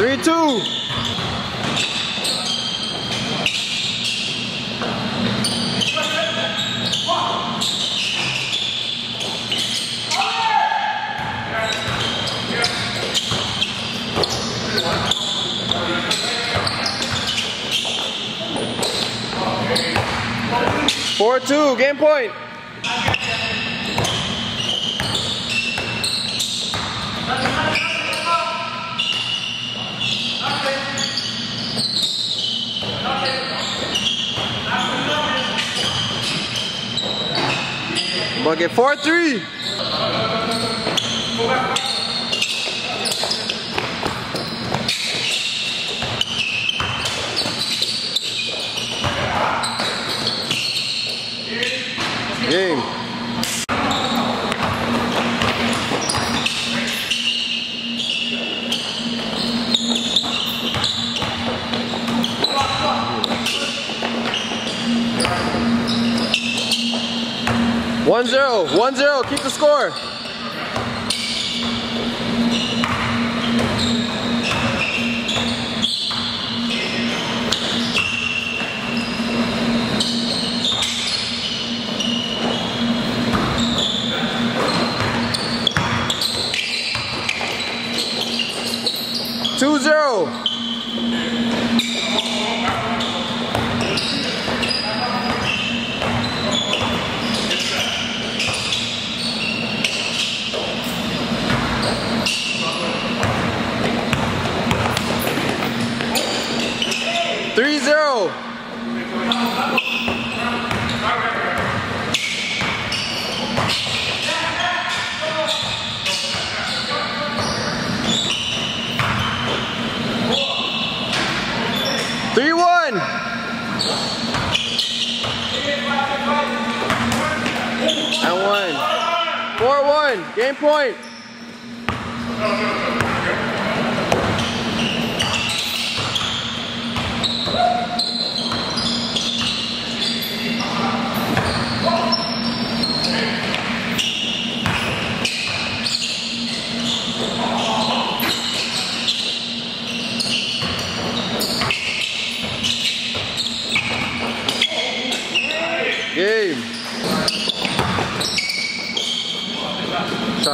Three two. Four two. Game point. Four three. 1 0. Keep the score. Two zero.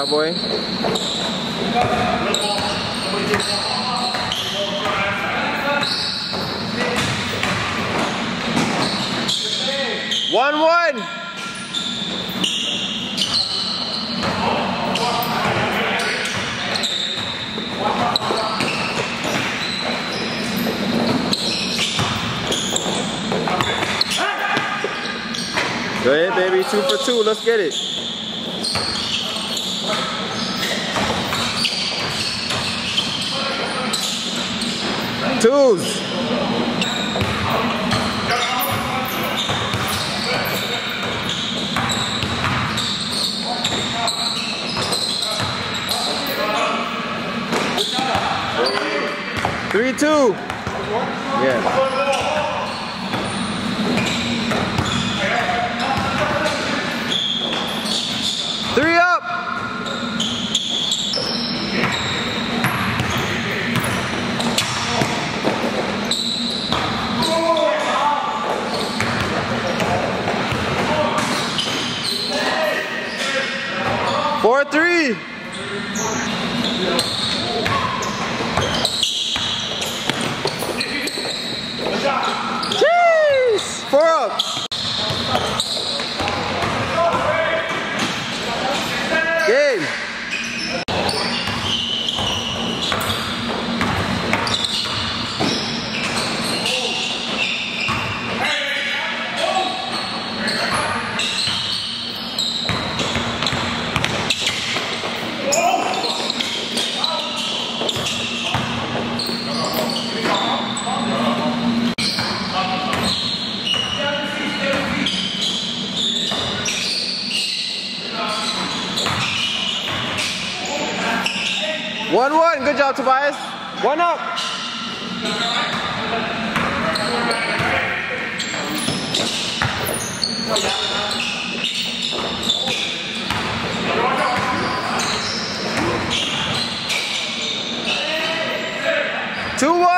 Shot boy. One one. Go ahead, baby. Two for two. Let's get it. Twos. Three, two. Yeah. Three up. Four three. Jeez. Four up. Game. One one. Good job, Tobias. One up. Two one.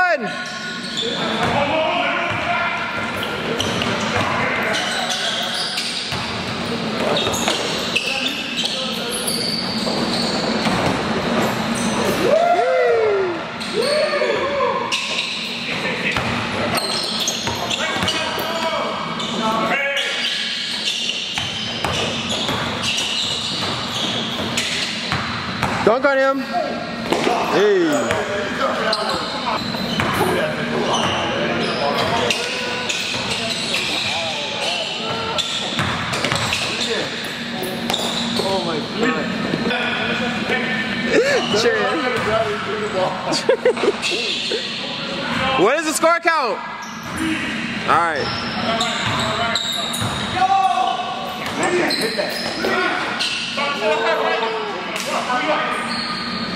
Dunk on him. Hey. Oh my god. Sure. what is the score count? All right.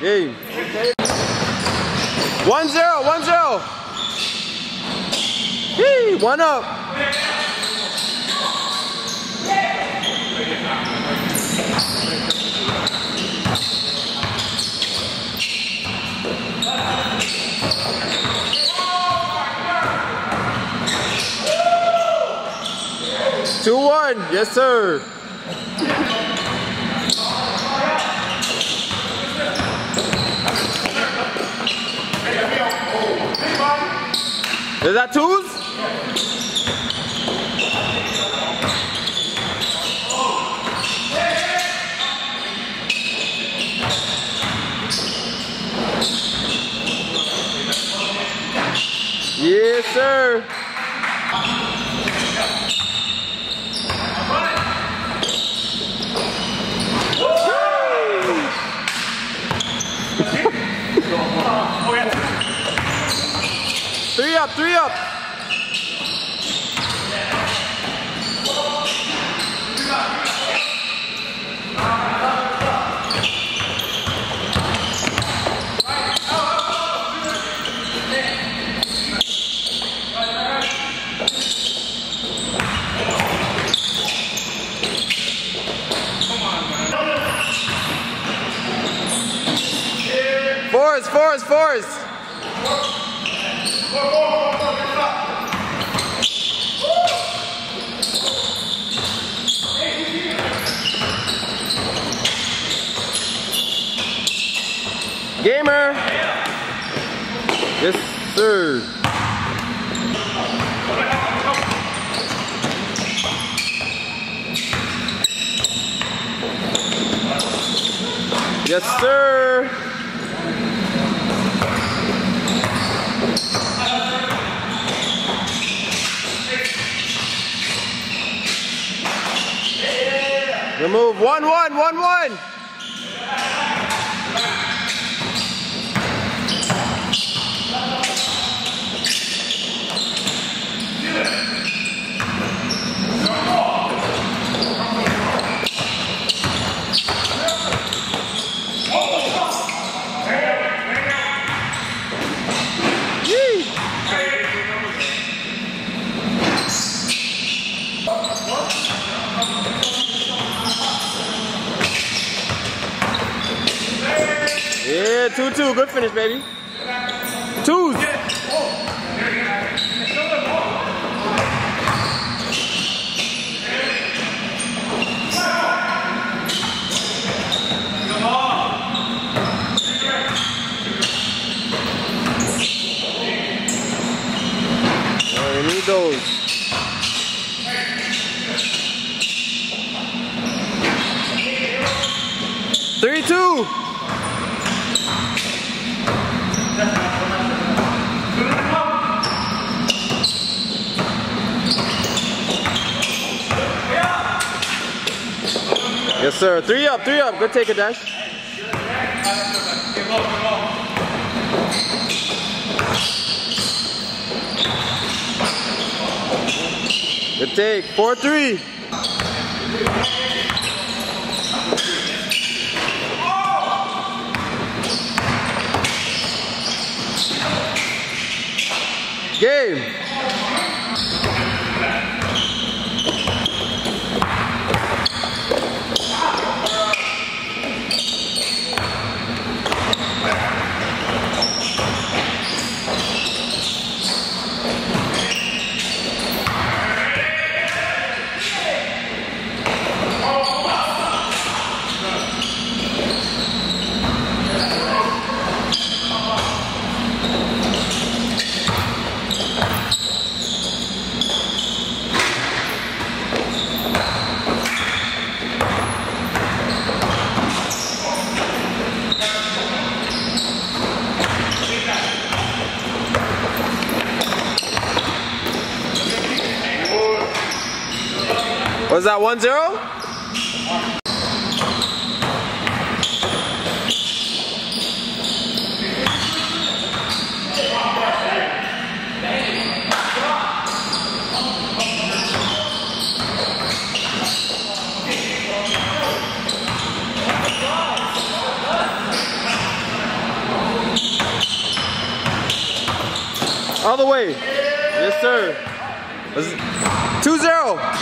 Game. One zero, one zero. Hey, one up. Two one, yes sir. Is that twos? Yes, sir. Three up, three up. Forrest, Forrest, Forrest. Gamer. Yes, sir. Yes, sir. Remove one, one, one, one. Yeah, 2-2. Good finish, baby. Twos. Up, three up. Good take a dash. Good take. Four, three. Game. Was that one zero? All the way. Yes, sir. Was 2-0.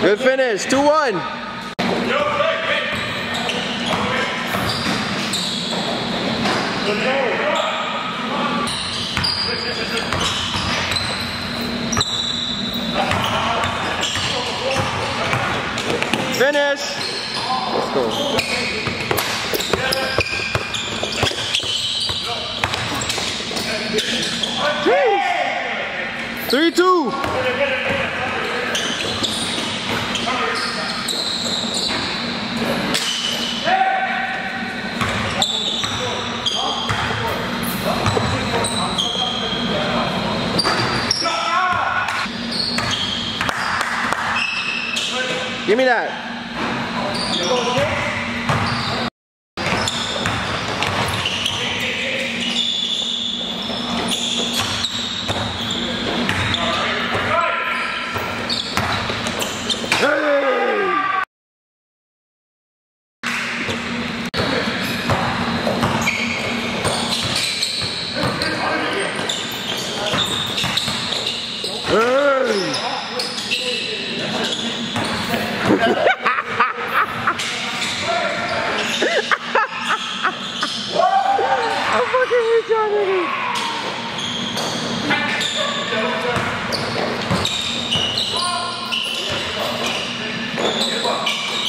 Good finish. 2-1. Finish. Let's go. Three, two. Give me that. Hey! Hey! I'm fucking retarded.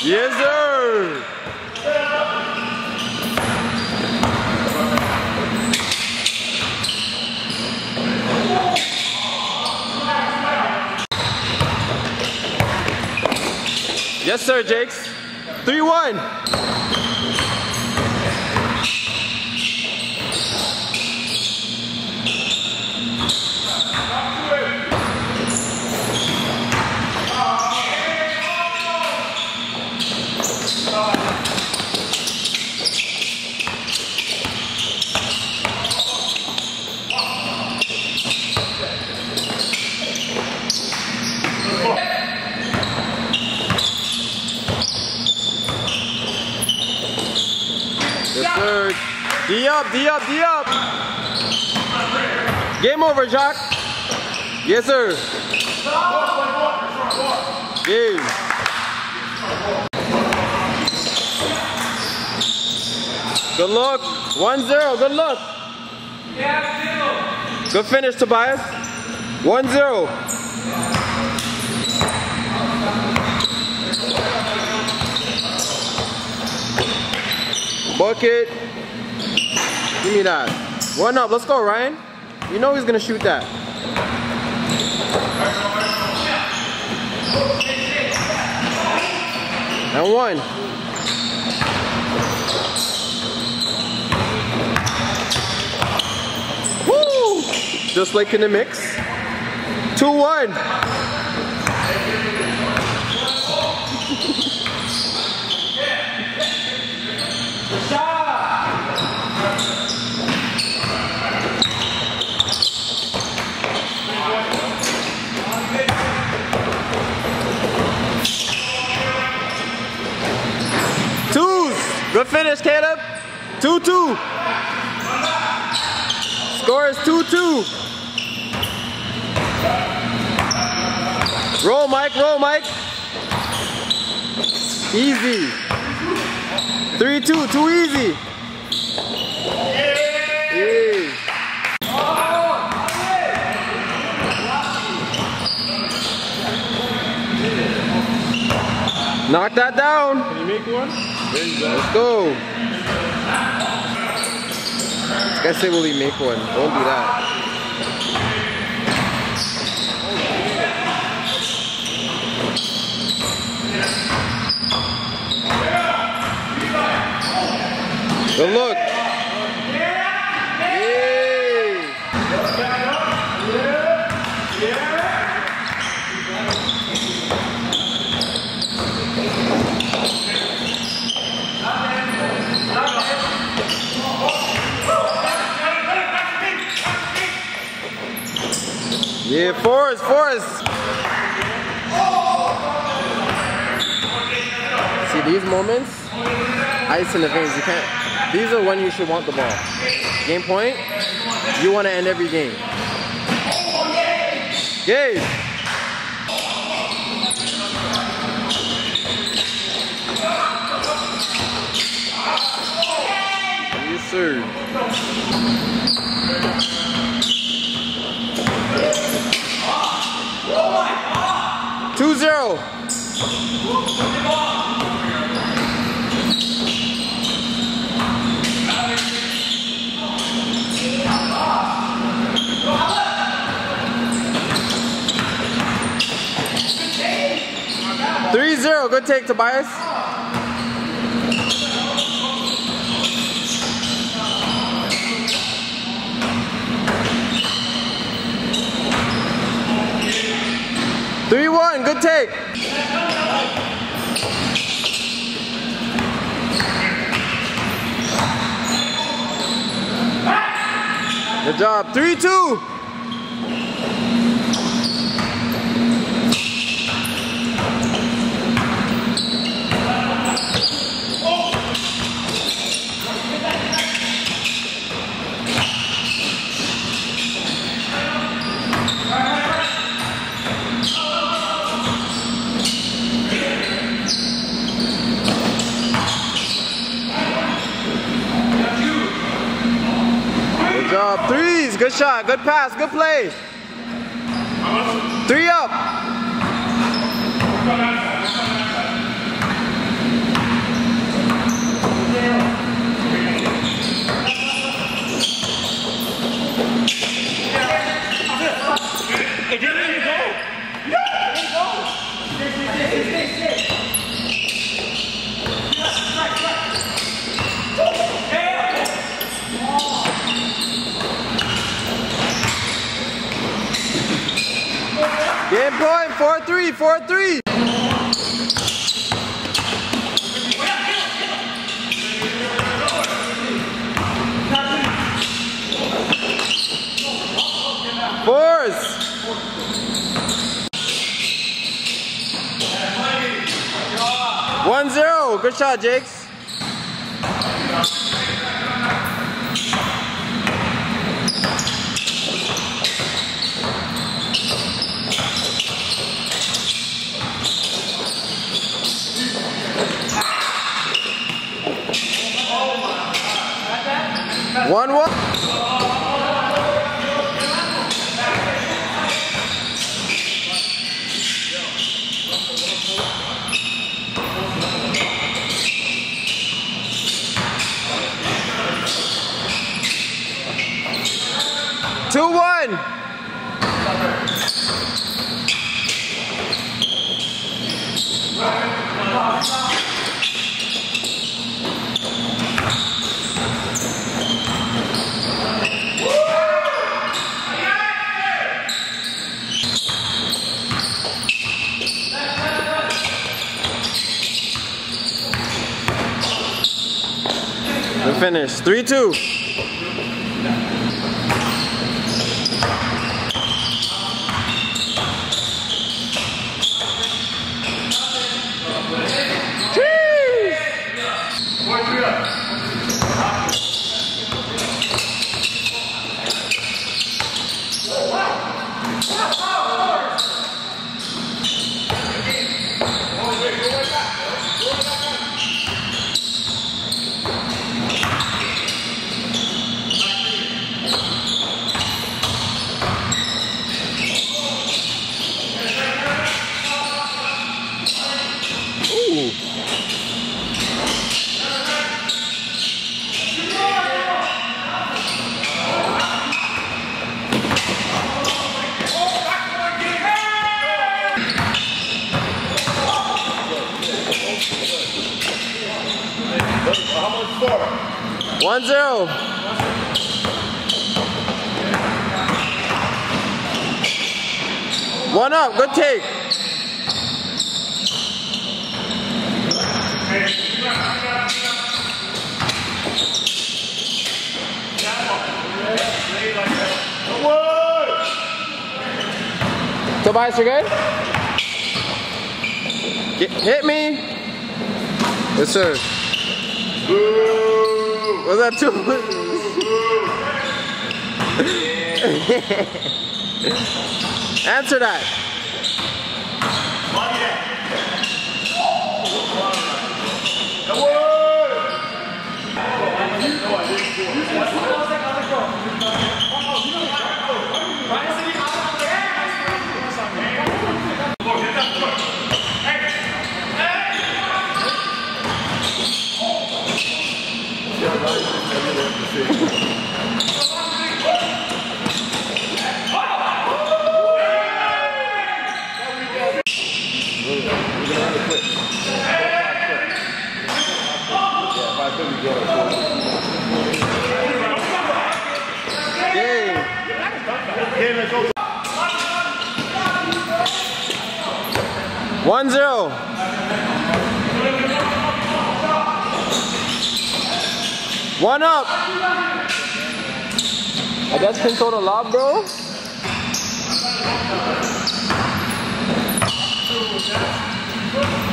Yes, sir. Yes, sir, Jakes. 3 1. D up, D up, D up. Game over, Jock. Yes, sir. Game. Good luck. 1-0. Good luck. Good finish, Tobias. 1-0. bucket Give me that. One up. Let's go, Ryan. You know he's going to shoot that. And one. Woo! Just like in the mix. 2-1. Twos. Good finish, Caleb. 2-2. Score is 2-2. Roll, Mike. Roll, Mike. Easy. 3-2. Too easy. Yeah. Knock that down. Can you make one? There you go. Let's go. This guy said, will he make one? Don't do that. Good look. Yeah, Forrest, Forrest. See these moments? Ice in the veins. You can't. These are when you should want the ball. Game point. You want to end every game. Game. Yes, sir. Two zero. Three zero. Good take, Tobias. job. 3-2. Job. Threes. Good shot. Good pass. Good play. Three up. Didn't go. Game point. Four three. Four three. Fours. One zero. Good shot, Jakes. One one. Two one. finish. 3-2. Tobias, you good? Get, hit me. Yes, sir. Was that two? Answer that. What? Yay. 1-0. One up. I guess controlled a lob, bro. Thank you.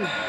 One.